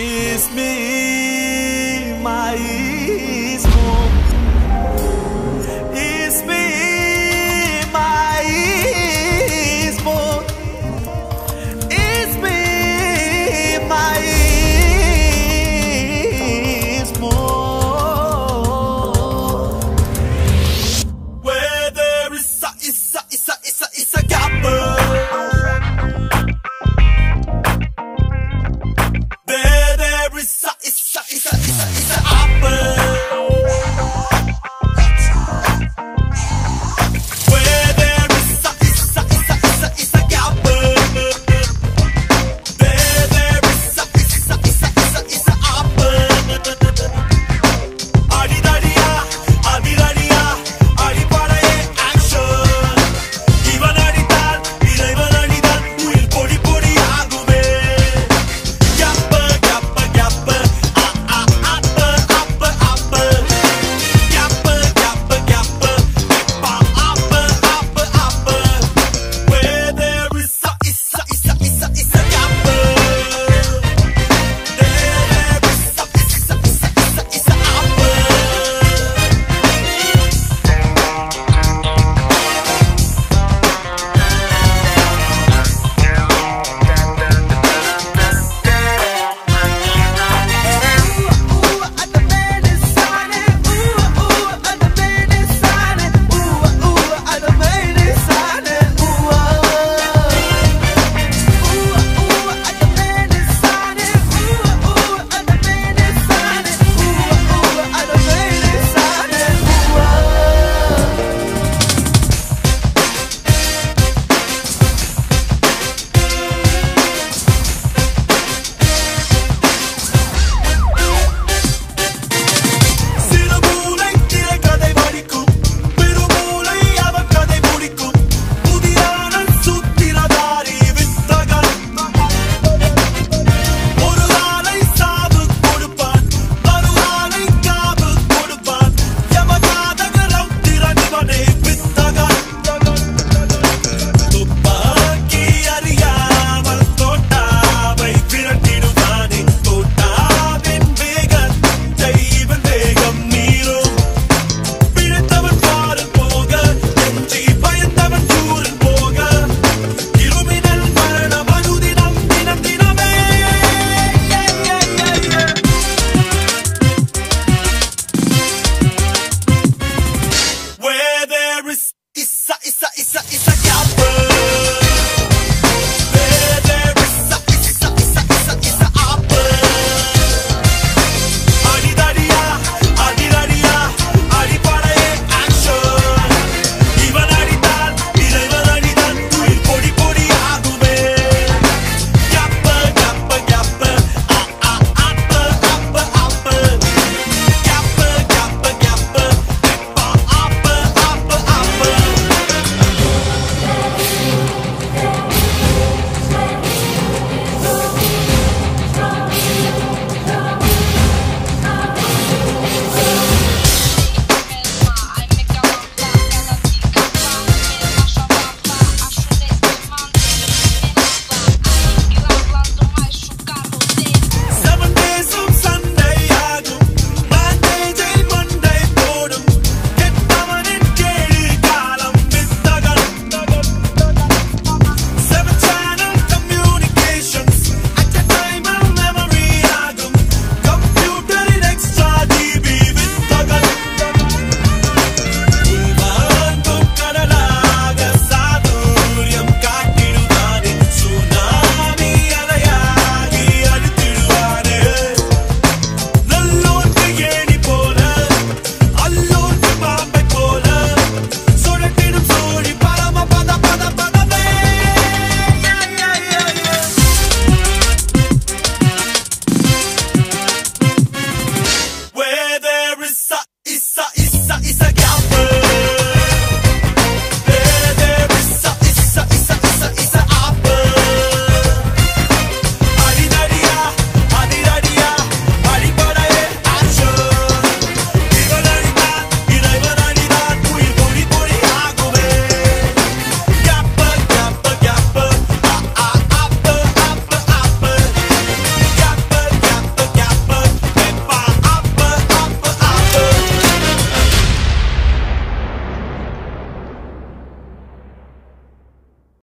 It's me, my.